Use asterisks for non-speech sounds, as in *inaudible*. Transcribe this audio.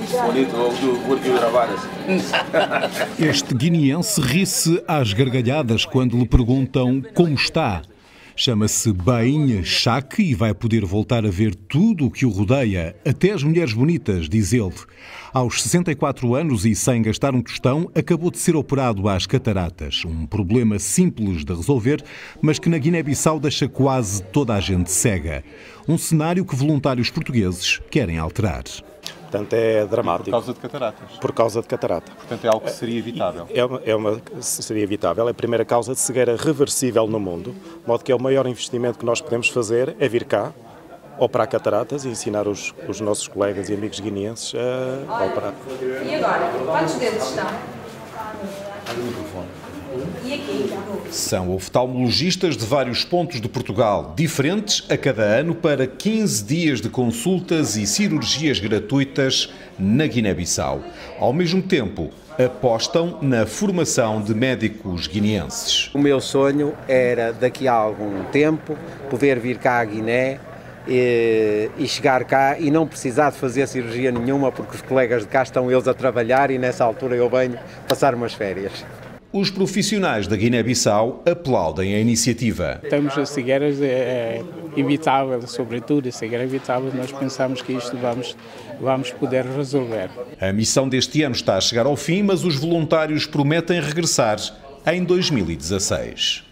Bonito, *laughs* Este guineense ri-se às gargalhadas quando lhe perguntam como está. Chama-se Bainha Chaque e vai poder voltar a ver tudo o que o rodeia, até as mulheres bonitas, diz ele. Aos 64 anos e sem gastar um tostão, acabou de ser operado às cataratas. Um problema simples de resolver, mas que na Guiné-Bissau deixa quase toda a gente cega. Um cenário que voluntários portugueses querem alterar. Portanto, é dramático. Por causa de cataratas? Por causa de catarata. Portanto, é algo que seria evitável? É uma, é uma, seria evitável. É a primeira causa de cegueira reversível no mundo, de modo que é o maior investimento que nós podemos fazer é vir cá, operar cataratas e ensinar os, os nossos colegas e amigos guineenses a, a operar. E agora, quantos dedos estão? São oftalmologistas de vários pontos de Portugal, diferentes a cada ano, para 15 dias de consultas e cirurgias gratuitas na Guiné-Bissau. Ao mesmo tempo, apostam na formação de médicos guineenses. O meu sonho era, daqui a algum tempo, poder vir cá à Guiné e, e, chegar cá e não precisar de fazer cirurgia nenhuma porque os colegas de cá estão eles a trabalhar e nessa altura eu venho passar umas férias. Os profissionais da Guiné-Bissau aplaudem a iniciativa. Temos as cegueiras é, é evitável, sobretudo a cegueira evitável, nós pensamos que isto vamos, vamos poder resolver. A missão deste ano está a chegar ao fim, mas os voluntários prometem regressar em 2016.